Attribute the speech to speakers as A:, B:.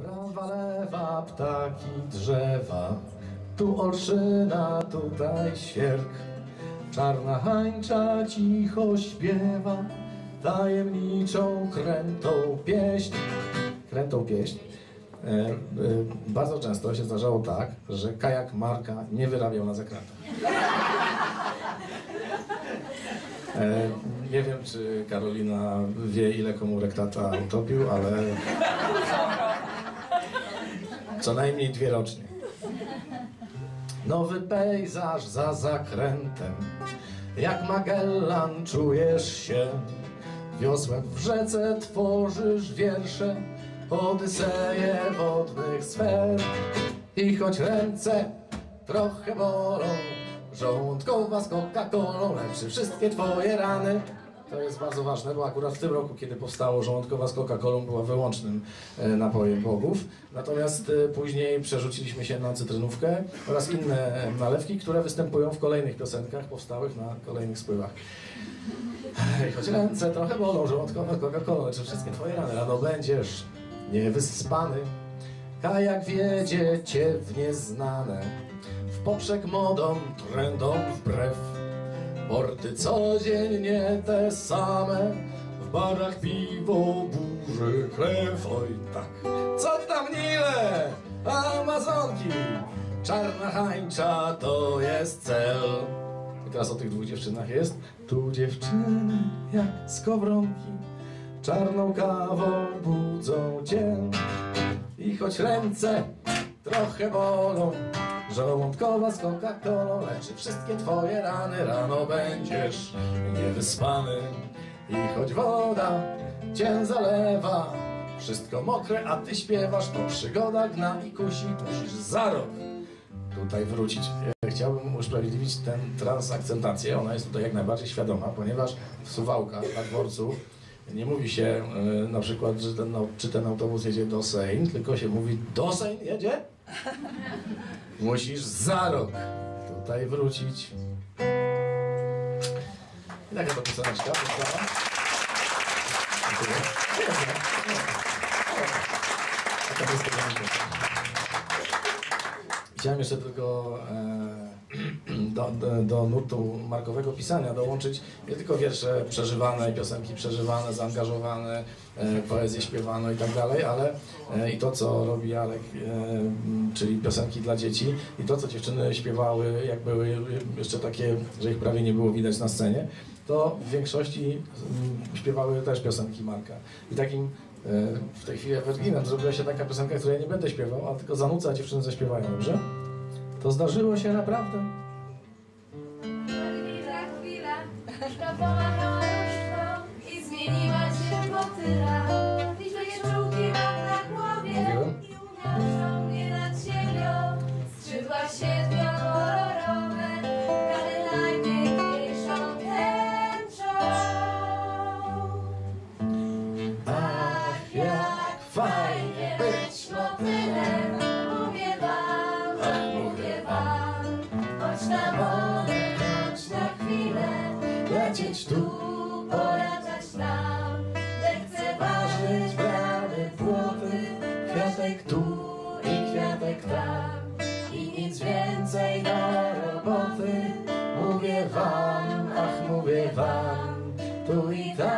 A: Prawa, lewa, ptaki, drzewa, tu olszyna, tutaj świerk. Czarna hańcza cicho śpiewa, tajemniczą krętą pieśń. Krętą pieśń. E, e, bardzo często się zdarzało tak, że kajak Marka nie wyrabiał na zakrętach. E, nie wiem, czy Karolina wie, ile komórek tata utopił, ale co najmniej dwie rocznie. Nowy pejzaż za zakrętem, jak Magellan czujesz się. Wiosłem w rzece tworzysz wiersze, odyseje wodnych sfer. I choć ręce trochę bolą, żołądkowa z Coca-Colą leczy wszystkie twoje rany. To jest bardzo ważne, bo akurat w tym roku, kiedy powstało żołądkowa z Coca-Colą, była wyłącznym e, napojem bogów. Natomiast e, później przerzuciliśmy się na cytrynówkę oraz inne e, nalewki, które występują w kolejnych piosenkach powstałych na kolejnych spływach. Ej, choć ręce trochę bolą, żołądkowa Coca-Cola leczy wszystkie twoje rany. Rano będziesz niewyspany. Kajak wiedzie cię w nieznane, w poprzek modom, trendom wbrew. Porty codziennie te same, w barach piwo, burzy, krew. Oj tak, co tam Nile, Amazonki, czarna hańcza to jest cel. I teraz o tych dwóch dziewczynach jest. Tu dziewczyny jak skowronki, czarną kawą budzą cię. I choć ręce trochę bolą, żołądkowa z Coca-Colą leczy wszystkie twoje rany. Rano będziesz niewyspany. I choć woda cię zalewa, wszystko mokre, a ty śpiewasz, to przygoda gna i kusi, musisz za rok tutaj wrócić. Ja Chciałbym usprawiedliwić tę transakcentację. Ona jest tutaj jak najbardziej świadoma, ponieważ w Suwałkach na dworcu nie mówi się y, na przykład, że ten, au- czy ten autobus jedzie do Sejn, tylko się mówi do Sejn jedzie? Musisz za rok tutaj wrócić. I taka to pioseneczka powstała. Dziękuję. Chciałem jeszcze tylko e, do, do, do nurtu markowego pisania dołączyć nie tylko wiersze przeżywane, piosenki przeżywane, zaangażowane, e, poezję śpiewano i tak dalej, ale e, i to, co robi Jarek, e, czyli piosenki dla dzieci i to, co dziewczyny śpiewały, jak były jeszcze takie, że ich prawie nie było widać na scenie, to w większości mm, śpiewały też piosenki Marka. I takim w tej chwili Evergreenem zrobiła się taka piosenka, której nie będę śpiewał, a tylko zanucę, a dziewczyny zaśpiewają, dobrze? To zdarzyło się naprawdę.
B: Ta pomachała różdżką i zmieniła się motyla. Liczne jaszczurki mam na głowie i unoszą mnie nad ziemią. Skrzydła siedmiokolorowe, ale najpiękniejszą tęczą.
A: Ach, jak
B: Fajnie być motylem, lecieć tu, polatać tam. Lekceważyć bramy płoty, kwiatek tu i kwiatek tam. I nic więcej do roboty, mówię wam, ach mówię wam. Tu i tam,